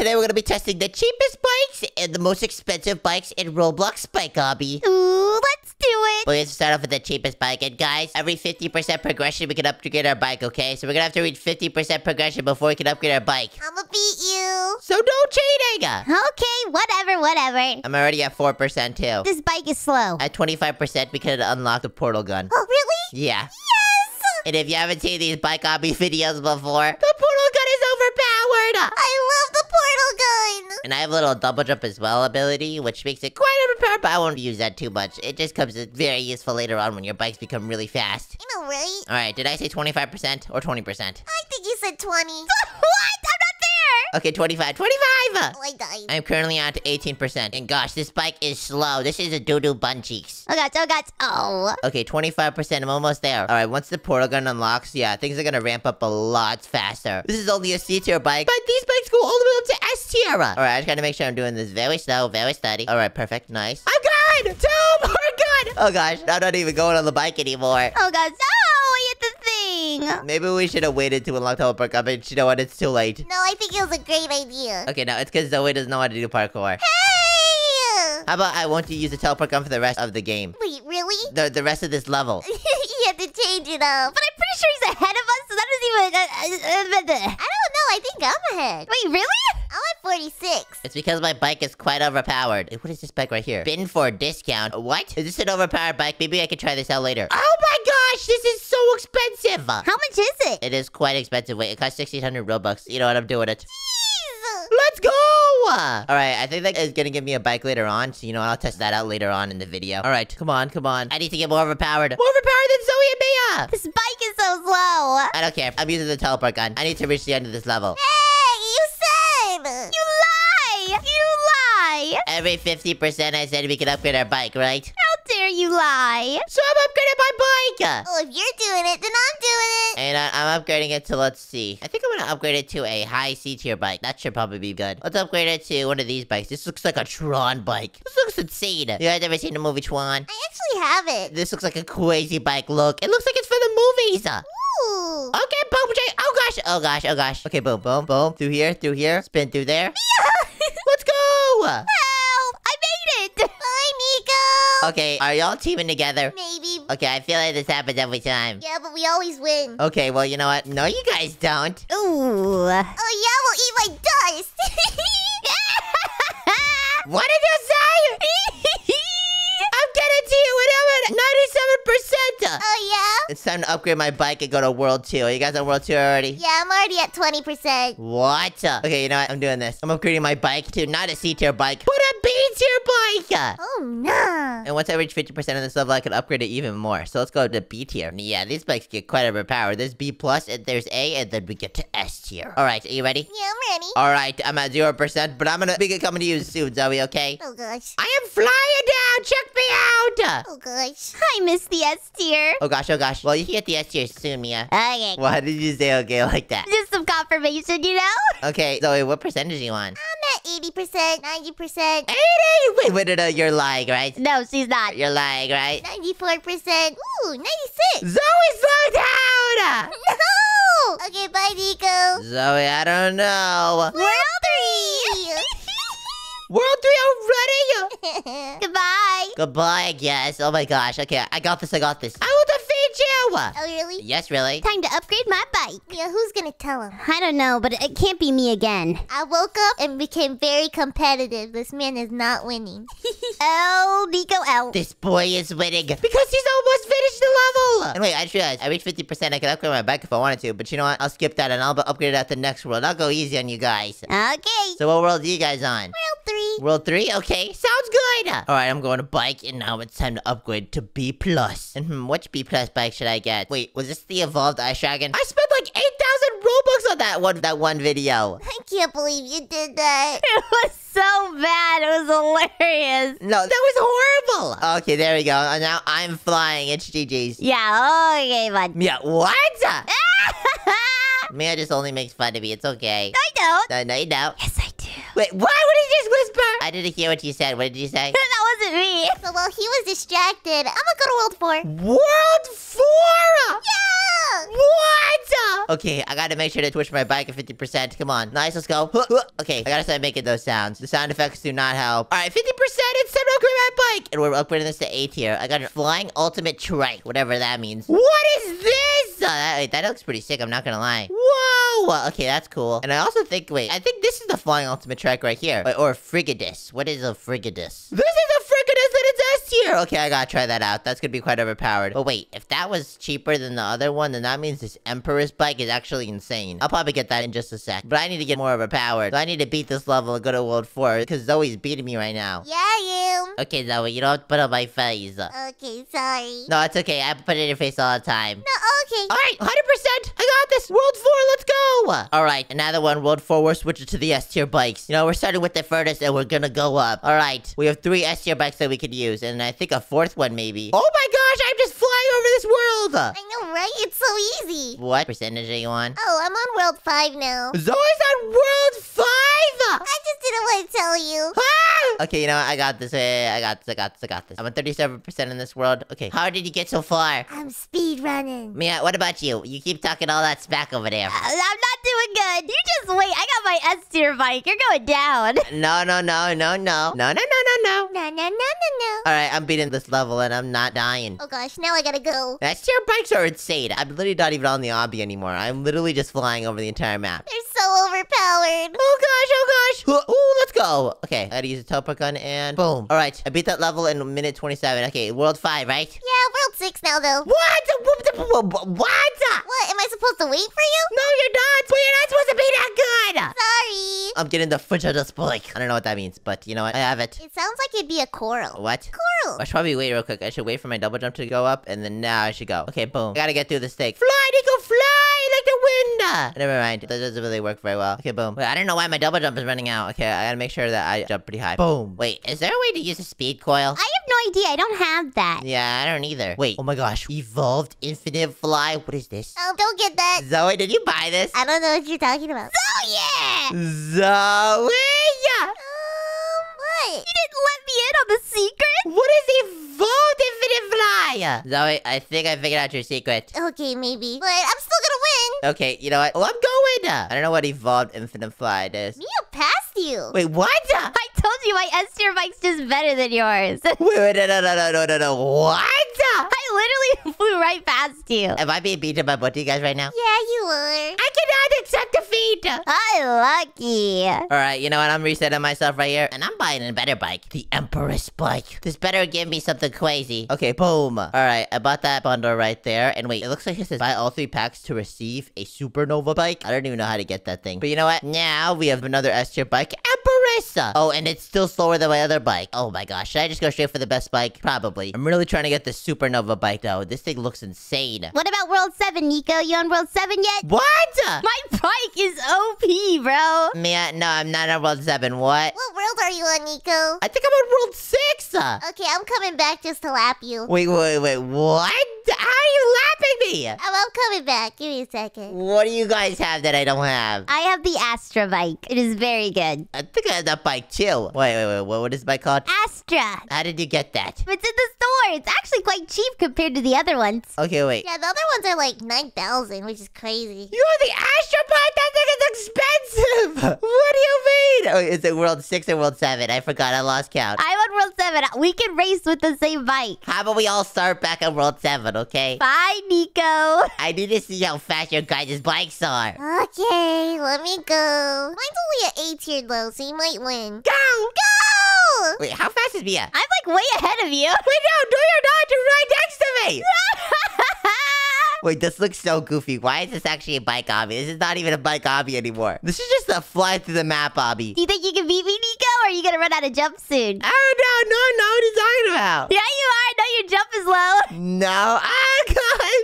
today we're gonna be testing the cheapest bikes and the most expensive bikes in Roblox Bike Obby. Ooh, let's do it. We're going to start off with the cheapest bike, and guys, every 50% progression we can upgrade our bike, okay? So we're gonna have to reach 50% progression before we can upgrade our bike. I'ma beat you. So no cheating! Okay, whatever, whatever. I'm already at 4% too. This bike is slow. At 25%, we can unlock the portal gun. Oh, really? Yeah. Yes! And if you haven't seen these Bike Obby videos before, the portal gun is overpowered! I love the portal gun. And I have a little double jump as well ability, which makes it quite overpowered, but I won't use that too much. It just comes very useful later on when your bikes become really fast. You know, right? Alright, did I say 25% or 20%? I think you said 20. what? I'm not there. Okay, 25. 25! Oh, I died. I'm currently at 18%. And gosh, this bike is slow. This is a doo-doo bun cheeks. Oh, gosh, oh, gosh. Oh. Okay, 25%. I'm almost there. Alright, once the portal gun unlocks, yeah, things are gonna ramp up a lot faster. This is only a C tier bike, but these bikes go all the way up S tier. Alright, I just gotta make sure I'm doing this very slow, very steady. Alright, perfect, nice. I'm good! Two more good! Oh gosh, I'm not even going on the bike anymore. Oh, gosh. Oh, I hit the thing. Maybe we should have waited to unlock the whole parkour, but you know what? It's too late. No, I think it was a great idea. Okay, now it's because Zoey doesn't know how to do parkour. Hey! How about I want to use the teleport gun for the rest of the game? Wait, really? The, the rest of this level. you have to change it up. But I'm pretty sure he's ahead of us, so that doesn't even... Uh, uh, uh, I don't know. I think I'm ahead. Wait, really? I'm at 46. It's because my bike is quite overpowered. What is this bike right here? Bin for a discount. What? Is this an overpowered bike? Maybe I could try this out later. Oh my gosh, this is so expensive. How much is it? It is quite expensive. Wait, it costs 1600 Robux. You know what? I'm doing it. Jeez. Let's go! Alright, I think that is gonna give me a bike later on, so you know, I'll test that out later on in the video. Alright, come on, come on. I need to get more overpowered. More overpowered than Zoey and Mia! This bike is so slow. I don't care. I'm using the teleport gun. I need to reach the end of this level. Hey, Every 50% I said we could upgrade our bike, right? How dare you lie? So I'm upgrading my bike! Oh, if you're doing it, then I'm doing it. And I, I'm upgrading it to, let's see. I think I'm gonna upgrade it to a high C tier bike. That should probably be good. Let's upgrade it to one of these bikes. This looks like a Tron bike. This looks insane. You guys ever seen the movie Tron? I actually have it. This looks like a crazy bike. Look, it looks like it's for the movies. Ooh. Okay, boom, Jay. Oh gosh, oh gosh, oh gosh. Okay, boom, boom, boom. Through here, through here. Spin through there go! Help! I made it. Bye, Nico. Okay, are y'all teaming together? Maybe. Okay, I feel like this happens every time. Yeah, but we always win. Okay, well, you know what? No, you guys don't. Ooh. Oh, yeah, we'll eat my dust. What did you oh, yeah? It's time to upgrade my bike and go to World 2. Are you guys on World 2 already? Yeah, I'm already at 20%. What? Okay, you know what? I'm doing this. I'm upgrading my bike to not a C tier bike, but a B tier bike. Oh, no. And once I reach 50% of this level, I can upgrade it even more. So let's go to B tier. Yeah, these bikes get quite overpowered. There's B plus, and there's A, and then we get to S tier. All right, are you ready? Yeah, I'm ready. All right, I'm at 0%, but I'm gonna be coming to you soon, Zoey, okay? Oh, gosh. I am flying Check me out! Oh, gosh. I miss the S tier. Oh gosh, oh gosh. Well, you can get the S tier soon, Mia. Okay. Why did you say okay like that? Just some confirmation, you know? Okay, Zoey, what percentage are you on? I'm at 80%, 90%, 80! Wait, wait, no, no, you're lying, right? No, she's not. You're lying, right? 94%. Ooh, 96. Zoey, slow down! No! Okay, bye, Nico. Zoey, I don't know. World 3! World 3 already? Goodbye. I guess. Oh my gosh. Okay, I got this, I got this. I will you! Oh, really? Yes, really? Time to upgrade my bike. Yeah, who's gonna tell him? I don't know, but it can't be me again. I woke up and became very competitive. This man is not winning. L, Nico L. This boy is winning because he's almost finished the level! And wait, I just realized I reached 50%. I could upgrade my bike if I wanted to, but you know what? I'll skip that and I'll upgrade it at the next world. I'll go easy on you guys. Okay. So what world are you guys on? World 3. World 3? Okay, sounds good! Alright, I'm going to bike, and now it's time to upgrade to B+. plus. And hmm, which B plus bike should I get? Wait, was this the Evolved Ice Dragon? I spent like 8,000 Robux on that one, that one video. I can't believe you did that. It was so bad. It was hilarious. No, that was horrible! Okay, there we go. Uh, now I'm flying. It's GG's. Yeah, okay, bud. Yeah, what? Mia just only makes fun of me. It's okay. I don't. No, no, you don't. Yes, I do. Wait, why would he just whisper? I didn't hear what you said. What did you say? that wasn't me. So while he was distracted, I'm gonna go to World 4. World 4! Yeah! What? Okay, I gotta make sure to twitch my bike at 50%. Come on. Nice, let's go. Okay, I gotta start making those sounds. The sound effects do not help. All right, 50%, it's time to upgrade my bike. And we're upgrading this to A tier. I got a flying ultimate trike, whatever that means. What is this? Uh, that, wait, that looks pretty sick, I'm not gonna lie. Whoa! Okay, that's cool. And I also think, wait, I think this is the flying ultimate trike right here. Or, or Frigidus. What is a Frigidus? This is a Frigidus it's Okay, I gotta try that out. That's gonna be quite overpowered. But wait, if that was cheaper than the other one, then that means this Emperor's bike is actually insane. I'll probably get that in just a sec. But I need to get more overpowered. So I need to beat this level and go to World 4, because Zoey's beating me right now. Yeah, you. Okay, Zoey, you don't have to put on my face. Okay, sorry. No, it's okay. I put it in your face all the time. No, okay. All right, 100%. I got this. World 4, let's go. All right, another one. World 4, we're switching to the S tier bikes. You know, we're starting with the furthest and we're gonna go up. All right, we have three S tier bikes that we could use, and I think a fourth one maybe. Oh my gosh, I'm just flying over this world. I know, right? It's so easy. What percentage are you on? Oh, I'm on World 5 now. Zoey's on World 5! I just didn't want to tell you. Ah! Okay, you know what? I got this. eh, I got this. I got this. I got this. I'm at 37% in this world. Okay, how did you get so far? I'm speed running. Mia, what about you? You keep talking all that smack over there. I'm not doing good. You just wait. I got my S tier bike. You're going down. No, no, no, no, no. No, no, no, no, no. No, no, no, no, no. Alright, I'm beating this level and I'm not dying. Oh gosh, now I gotta go. S tier bikes are insane. I'm literally not even on the obby anymore. I'm literally just flying over the entire map. They're so overpowered. Oh gosh, oh gosh. Ooh, let's go. Okay, I gotta use a teleport gun and boom. Alright, I beat that level in a minute 27. Okay, world 5, right? Yeah, World 6 now, though. What? What? What? Am I supposed to wait for you? No, you're not. But you're not supposed to be that good. Sorry. I'm getting the footage of this bike. I don't know what that means, but you know what? I have it. It sounds like it'd be a coral. What? Coral. I should probably wait real quick. I should wait for my double jump to go up, and then now I should go. Okay, boom. I gotta get through the thing. Fly, Nico, fly like the wind! Ah, never mind. That doesn't really work very well. Okay, boom. Wait, I don't know why my double jump is running out. Okay, I gotta make sure that I jump pretty high. Boom. Wait, is there a way to use a speed coil? I idea. I don't have that. Yeah, I don't either. Wait, oh my gosh. Evolved infinite fly. What is this? Oh, don't get that. Zoey, did you buy this? I don't know what you're talking about. Oh, yeah. Zoey! Um, what? You didn't let me in on the secret. What is evolved infinite fly? Zoey, I think I figured out your secret. Okay, maybe. But I'm still gonna win. Okay, you know what? Oh, I'm going! I don't know what evolved infinite fly is. Mia passed you. Wait, what? I told you my S tier bike's just better than yours. Wait, wait, no, no, no, no, no, no. What? I literally flew right past you. Am I being beaten by both of you guys right now? Yeah, you are. I cannot accept defeat! I lucky. Alright, you know what? I'm resetting myself right here, and I'm buying a better bike. The Empress bike. This better give me something crazy. Okay, boom. Alright, I bought that bundle right there. And wait, it looks like it says buy all three packs to receive a Supernova bike. I don't even know how to get that thing. But you know what? Now we have another S tier bike. Oh, and it's still slower than my other bike. Oh my gosh, should I just go straight for the best bike? Probably. I'm really trying to get the Supernova bike though. This thing looks insane. What about World 7, Nico? You on World 7 yet? What? My bike is OP, bro. Mia, no, I'm not on World 7. What? What world are you on, Nico? I think I'm on World 6. Okay, I'm coming back just to lap you. Wait, wait, wait, what? How are you lapping me? I'm, I'm coming back. Give me a second. What do you guys have that I don't have? I have the Astra bike. It is very good. I think I have that bike too. Wait, wait, wait, what, what is bike called? Astra. How did you get that? It's in the store. It's actually quite cheap compared to the other ones. Okay, wait. Yeah, the other ones are like 9,000, which is crazy. You're the Astro bike? That thing is expensive! what do you mean? Oh, is it World 6 or World 7? I forgot, I lost count. I'm on World 7. We can race with the same bike. How about we all start back at World 7, okay? Bye, Nico. I need to see how fast your guys' bikes are. Okay, let me go. Mine's only an A tier though, so you might win. Go! Go! Wait, how fast is Mia? I'm like way ahead of you. Wait, no, no, you're not! You're right next to me! Wait, this looks so goofy. Why is this actually a bike obby? This is not even a bike obby anymore. This is just a fly through the map obby. Do you think you can beat me, Nico, or are you gonna run out of jump soon? Oh, no, no, no, what are you talking about? Yeah, you are. No, your jump is low. No. Oh, gosh.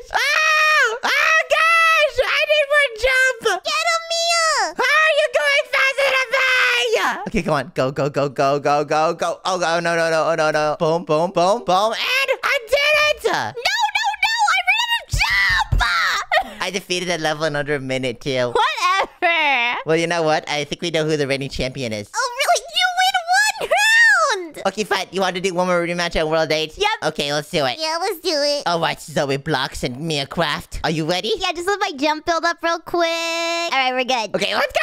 Okay, come on. Go, go, go, go, go, go, go. Oh, no, no, no, no, oh, no, no. Boom, boom, boom, boom. And I did it. No, no, no! I ran out of jump! I defeated that level in under a minute, too. Whatever. Well, you know what? I think we know who the reigning champion is. Oh, really? You win one round! Okay, fine. You want to do one more rematch on World 8? Yep. Okay, let's do it. Yeah, let's do it. All right, Zoey Blocks and Mia Craft. Are you ready? Yeah, just let my jump build up real quick. All right, we're good. Okay, let's go!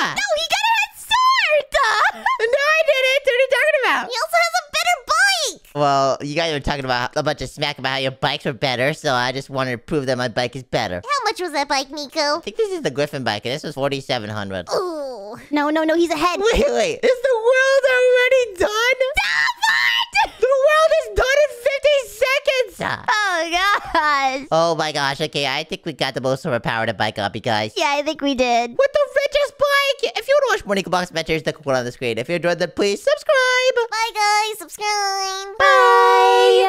No, he got a! No, I didn't. What are you talking about? He also has a better bike. Well, you guys were talking about a bunch of smack about how your bikes were better, so I just wanted to prove that my bike is better. How much was that bike, Nico? I think this is the Griffin bike, and this was 4,700. Ooh. no, no, no, he's ahead. Wait, wait. Is the world already done? Stop it! The world is done in 50 seconds! Oh, gosh. Oh my gosh, okay, I think we got the most overpowered bike up, you guys. Yeah, I think we did. What the bike! If you want to watch more NicoBlox Adventures, the one on the screen. If you enjoyed that, please subscribe! Bye, guys. Subscribe. Bye.